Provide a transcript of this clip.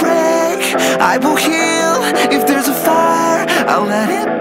break, I will heal. If there's a fire, I'll let it